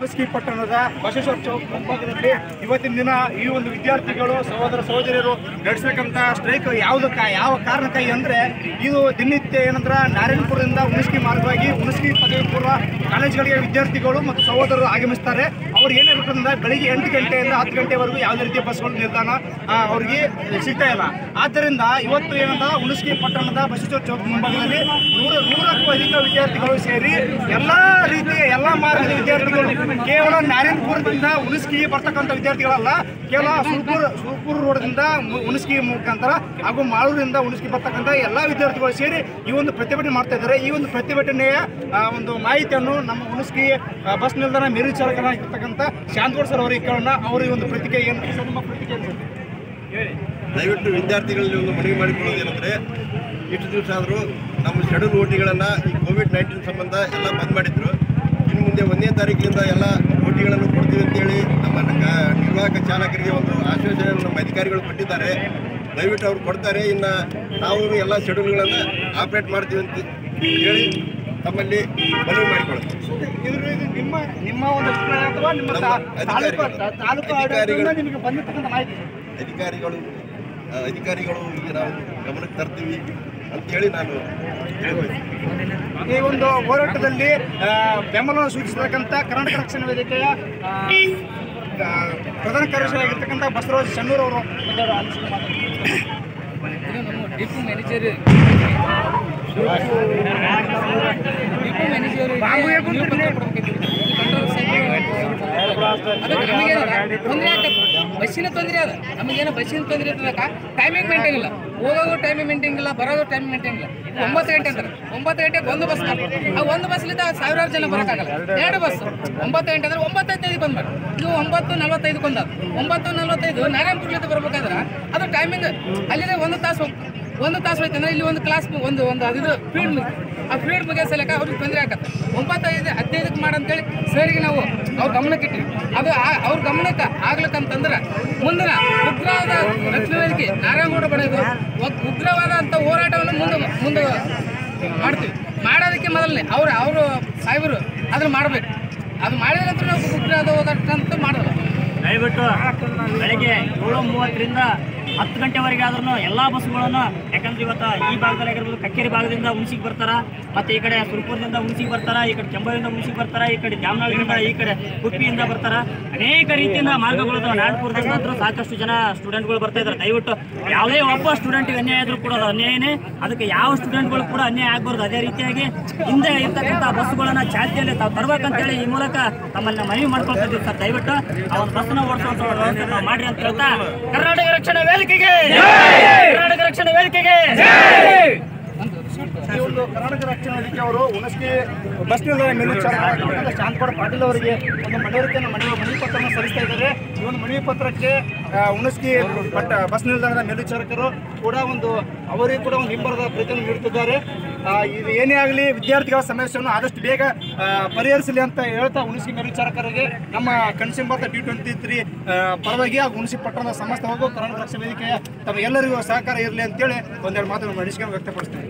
ಪಟ್ಟಣದ ಬಸವೇಶ್ವರ ಚೌಕ್ ಮುಂಭಾಗದಲ್ಲಿ ಇವತ್ತಿನ ದಿನ ಈ ಒಂದು ವಿದ್ಯಾರ್ಥಿಗಳು, ಸಹೋದರ ಸಹೋದರಿಯರು ನಡೆಸಬೇಕಂತ ಸ್ಟ್ರೈಕ್ ಯಾವುದಕ್ಕ, ಯಾವ ಕಾರಣಕ್ಕಾಗಿ ಅಂದ್ರೆ ಇದು ದಿನನಿತ್ಯ ಏನಂದ್ರ ನಾರಾಯಣಪುರದಿಂದ ಉಣಸ್ಕಿ ಮಾರ್ಗವಾಗಿ ಉಣಸ್ಕಿ ಪದವಿ ಪೂರ್ವ ಕಾಲೇಜುಗಳಿಗೆ ವಿದ್ಯಾರ್ಥಿಗಳು ಮತ್ತು ಸಹೋದರರು ಆಗಮಿಸ್ತಾರೆ. ಅವ್ರು ಏನಿರುತ್ತಂದ್ರೆ ಬೆಳಿಗ್ಗೆ ಎಂಟು ಗಂಟೆಯಿಂದ ಹತ್ತು ಗಂಟೆವರೆಗೂ ಯಾವುದೇ ರೀತಿಯ ಬಸ್ಗಳು ನಿಲ್ದಾಣ ಅವ್ರಿಗೆ ಸಿಗ್ತಾ ಇಲ್ಲ. ಆದ್ದರಿಂದ ಇವತ್ತು ಏನಂತ ಉಣಸ್ಕಿ ಪಟ್ಟಣದ ಬಸವೇಶ್ವರ ಚೌಕ್ ಮುಂಭಾಗದಲ್ಲಿ ನೂರ ನೂರಕ್ಕೂ ಅಧಿಕ ವಿದ್ಯಾರ್ಥಿಗಳು ಸೇರಿ ಎಲ್ಲಾ ರೀತಿಯ ಎಲ್ಲಾ ಮಾರ್ಗದ ವಿದ್ಯಾರ್ಥಿಗಳು ಕೇವಲ ನಾರಾಯಣಪುರದಿಂದ ಉಣಸ್ಕಿ ಬರ್ತಕ್ಕಂಥ ವಿದ್ಯಾರ್ಥಿಗಳಲ್ಲ ಕೇವಲ ಸುರ್ಪುರ್ ಸುರ್ಪುರ್ ರೋಡ್ದಿಂದ ಉಣಸ್ಕಿ ಮುಖಾಂತರ ಹಾಗೂ ಮಾಳೂರಿಂದ ಉಣಸ್ಕಿ ಬರ್ತಕ್ಕಂಥ ಎಲ್ಲ ವಿದ್ಯಾರ್ಥಿಗಳು ಸೇರಿ ಈ ಒಂದು ಪ್ರತಿಭಟನೆ ಮಾಡ್ತಾ ಇದ್ದಾರೆ. ಈ ಒಂದು ಪ್ರತಿಭಟನೆಯ ಒಂದು ಮಾಹಿತಿಯನ್ನು ನಮ್ಮ ಉಣಸ್ಕಿ ಬಸ್ ನಿಲ್ದಾಣ ಮೇಲ್ವಿಚಾರಕರಾಗಿರ್ತಕ್ಕಂಥ ಶಾಂತಗೌಡ ಸರ್ ಅವರಿಗೆ ಕೇಳೋಣ. ಅವರ ಈ ಒಂದು ಪ್ರತಿಕ್ರಿಯೆ ಏನು? ಸರ್, ನಿಮ್ಮ ಪ್ರತಿಕ್ರಿಯೆ ದಯವಿಟ್ಟು ವಿದ್ಯಾರ್ಥಿಗಳಲ್ಲಿ ಒಂದು ಮನವಿ ಮಾಡಿಕೊಳ್ಳೋದೇನೆಂದರೆ ಇಷ್ಟು ದಿವಸ ಆದರೂ ನಮ್ಮ ಶೆಡ್ಯೂಲ್ ಓಟಿಗಳನ್ನು ಈ ಕೋವಿಡ್ ನೈನ್ಟೀನ್ ಸಂಬಂಧ ಎಲ್ಲ ಬಂದ್ ಮಾಡಿದ್ರು. ತಾರೀಕಿನಿಂದ ಎಲ್ಲ ಓಟಿಗಳನ್ನು ಕೊಡ್ತೀವಿ ಅಂತೇಳಿ ನಮ್ಮ ನಿರ್ವಾಹಕ ಚಾಲಕರಿಗೆ ಒಂದು ಆಶ್ವಾಸನೆಯನ್ನು ನಮ್ಮ ಅಧಿಕಾರಿಗಳು ಕೊಟ್ಟಿದ್ದಾರೆ. ದಯವಿಟ್ಟು ಅವ್ರು ಕೊಡ್ತಾರೆ. ಇನ್ನು ನಾವು ಎಲ್ಲ ಶೆಡ್ಯೂಲ್ಗಳನ್ನು ಆಪ್ರೇಟ್ ಮಾಡ್ತೀವಿ ಅಂತ ಹೇಳಿ ತಮ್ಮಲ್ಲಿ ಮನವಿ ಮಾಹಿತಿ ಅಧಿಕಾರಿಗಳು. ಅಧಿಕಾರಿಗಳು ಈಗ ನಾವು ಗಮನಕ್ಕೆ ತರ್ತೀವಿ. ಅಂತೇಳಿ ನಾನು ಈ ಒಂದು ಹೋರಾಟದಲ್ಲಿ ಬೆಂಬಲವನ್ನು ಸೂಚಿಸತಕ್ಕಂಥ ಕರ್ನಾಟಕ ರಕ್ಷಣಾ ವೇದಿಕೆಯ ಪ್ರಧಾನ ಕಾರ್ಯದರ್ಶಿ ಪ್ರಧಾನ ಕಾರ್ಯದರ್ಶಿಯಾಗಿರ್ತಕ್ಕಂಥ ಬಸವರಾಜ್ ಚನ್ನೂರ್ ಅವರು ಡಿಪೋ ಮ್ಯಾನೇಜರ್ ಬಸ್ಸಿನ ತೊಂದರೆ ಅದ ನಮಗೇನೋ ಬಸ್ಸಿನ ತೊಂದರೆ ಇರ್ತದಕ್ಕ? ಟೈಮಿಂಗ್ ಮೇಂಟೈನ್ ಇಲ್ಲ. ಹೋಗೋದು ಟೈಮಿಂಗ್ ಮೇಂಟೈನ್ ಇಲ್ಲ, ಬರೋದು ಟೈಮಿಂಗ್ ಮೇಂಟೈನ್ ಇಲ್ಲ. ಒಂಬತ್ತು ಗಂಟೆ ಅಂದ್ರೆ ಒಂಬತ್ತು ಗಂಟೆಗೆ ಒಂದು ಬಸ್ ಆ ಒಂದು ಬಸ್ಲಿಂದ ಸಾವಿರಾರು ಜನ ಬರೋಕ್ಕಾಗಲ್ಲ. ಎರಡು ಬಸ್ ಒಂಬತ್ತು ಗಂಟೆ ಅಂದ್ರೆ ಒಂಬತ್ತೈದು ಐದು ಬಂದ್ ಮಾಡಿ ಇದು ಒಂಬತ್ತು ನಲ್ವತ್ತೈದು ಬಂದ. ಒಂಬತ್ತು ನಲ್ವತ್ತೈದು ನಾರಾಯಣಪುರ್ಲಿಂದ ಬರ್ಬೇಕಾದ್ರೆ ಅದು ಟೈಮಿಂಗ್ ಅಲ್ಲಿದೆ ಒಂದು ತಾಸು ಒಂದು ತಾಸು ಹೋಯ್ತು ಅಂದ್ರೆ ಇಲ್ಲಿ ಒಂದು ಕ್ಲಾಸ್ ಒಂದು ಒಂದು ಅದು ಫೀಲ್ಡ್ ಆ ಫೀಲ್ಡ್ ಮುಗಿಸಲಕ್ಕ ಅವ್ರಿಗೆ ತೊಂದರೆ ಆಗತ್ತೆ ಒಂಬತ್ತೈದು ಹದಿನೈದಕ್ಕೆ ಮಾಡಂತೇಳಿ ಸರಿಗೆ ನಾವು ಅವ್ರ ಗಮನಕ್ಕೆ ಇಟ್ಟಿವಿ ಅದು ಅವ್ರ ಗಮನಕ್ಕೆ ಆಗ್ಲಿಕ್ಕಂತಂದ್ರೆ ಮುಂದಿನ ವೇದಿಕೆ ಬರೋದು ಉಗ್ರವಾದ ಅಂತ ಹೋರಾಟವನ್ನು ಮುಂದೆ ಮುಂದೆ ಮಾಡ್ತೀವಿ. ಮಾಡೋದಕ್ಕೆ ಮೊದಲನೇ ಅವರು ಅವರು ಸಾಹೇಬರು ಅದನ್ನ ಮಾಡಬೇಕು. ಅದು ಮಾಡಿದ ನಂತರ ನಾವು ಉಗ್ರವಾದ ಹೋರಾಟ ಅಂತ ಮಾಡೋದು ದಯವಿಟ್ಟು ಬೆಳಗ್ಗೆ ಏಳು ಮೂವತ್ತರಿಂದ ಹತ್ತು ಗಂಟೆವರೆಗೆ ಆದ್ರೂ ಎಲ್ಲ ಬಸ್ಗಳನ್ನು, ಯಾಕಂದ್ರೆ ಇವತ್ತು ಈ ಭಾಗದಲ್ಲಿ ಆಗಿರ್ಬೋದು ಕಕ್ಕೇರಿ ಭಾಗದಿಂದ ಹುಣಸಿಗೆ ಬರ್ತಾರ, ಮತ್ತೆ ಈ ಕಡೆ ಸುರ್ಪುರದಿಂದ ಹುಣಸಿಗೆ ಬರ್ತಾರ, ಈ ಕಡೆ ಕೆಂಬದಿಂದ ಹುಣಸಿಗೆ ಬರ್ತಾರ, ಈ ಕಡೆ ಜಾಮನಗರದಿಂದ ಈ ಕಡೆ ಕುಪ್ಪಿಯಿಂದ ಬರ್ತಾರ. ಅನೇಕ ರೀತಿಯಿಂದ ಮಾರ್ಗಗಳು ನಾಡಪುರದಿಂದ ಅಂತೂ ಸಾಕಷ್ಟು ಜನ ಸ್ಟೂಡೆಂಟ್ಗಳು ಬರ್ತಾ ಇದ್ದಾರೆ. ದಯವಿಟ್ಟು ಯಾವುದೇ ಒಬ್ಬ ಸ್ಟೂಡೆಂಟ್ಗೆ ಅನ್ಯಾಯ ಆದರೂ ಕೂಡ ಅದು ಅನ್ಯಾಯನೇ. ಅದಕ್ಕೆ ಯಾವ ಸ್ಟೂಡೆಂಟ್ಗಳು ಕೂಡ ಅನ್ಯಾಯ ಆಗ್ಬಾರ್ದು. ಅದೇ ರೀತಿಯಾಗಿ ಹಿಂದೆ ಇರ್ತಕ್ಕಂಥ ಬಸ್ಗಳನ್ನ ಚಾಲ್ತಿಯಲ್ಲಿ ತಾವು ತರಬೇಕಂತೇಳಿ ಈ ಮೂಲಕ ತಮ್ಮನ್ನ ಮನವಿ ಮಾಡ್ಕೊಳ್ತಾ ಇದ್ದೀವಿ ಸರ್. ದಯವಿಟ್ಟು ಆ ಒಂದು ಬಸ್ನ ಓಡಿಸೋ ಮಾಡಿ ಅಂತ ಹೇಳ್ತಾ ಕರ್ನಾಟಕ ರಕ್ಷಣಾ ವೇದಿಕೆಗೆ ಕರ್ನಾಟಕ ರಕ್ಷಣಾ ವೇದಿಕೆಗೆ ಈ ಒಂದು ಕರ್ನಾಟಕ ರಕ್ಷಣಾ ವೇದಿಕೆ ಅವರು ಉಣಸ್ಕಿ ಬಸ್ ನಿಲ್ದಾಣ ಮೇಲ್ವಿಚಾರಕರಾಗಿರ್ತಕ್ಕಂಥ ಶಾಂತಗೌಡ ಪಾಟೀಲ್ ಅವರಿಗೆ ಒಂದು ಮನವರಿಕೆಯನ್ನು ಮನವಿ ಮನವಿ ಪತ್ರವನ್ನು ಸಲ್ಲಿಸ್ತಾ ಇದ್ದಾರೆ. ಈ ಒಂದು ಮನವಿ ಪತ್ರಕ್ಕೆ ಉಣಸ್ಕಿ ಪಟ್ಟ ಬಸ್ ನಿಲ್ದಾಣದ ಮೇಲ್ವಿಚಾರಕರು ಕೂಡ ಒಂದು ಅವರಿಗೆ ಕೂಡ ಒಂದು ಹಿಂಬರದ ಪ್ರಯತ್ನ ನೀಡುತ್ತಿದ್ದಾರೆ. ಇದು ಏನೇ ಆಗಲಿ ವಿದ್ಯಾರ್ಥಿಗಳ ಸಮಸ್ಯೆಯನ್ನು ಆದಷ್ಟು ಬೇಗ ಪರಿಹರಿಸಲಿ ಅಂತ ಹೇಳ್ತಾ ಉಣಸ್ಕಿ ಮೇಲ್ವಿಚಾರಕರಿಗೆ ನಮ್ಮ ಕಣ್ಸಿಂಬಾತ ಟಿ ಟ್ವೆಂಟಿ ತ್ರೀ ಪರವಾಗಿ ಹಾಗೂ ಉಣಸಿ ಪಟ್ಟಣದ ಸಮಸ್ತ ಹಾಗೂ ಕರ್ನಾಟಕ ರಕ್ಷಣಾ ವೇದಿಕೆಯ ತಮ್ಮ ಎಲ್ಲರಿಗೂ ಸಹಕಾರ ಇರಲಿ ಅಂತೇಳಿ ಒಂದೆರಡು ಮಾತನ್ನು ಮನುಷ್ಯ ವ್ಯಕ್ತಪಡಿಸ್ತೀನಿ.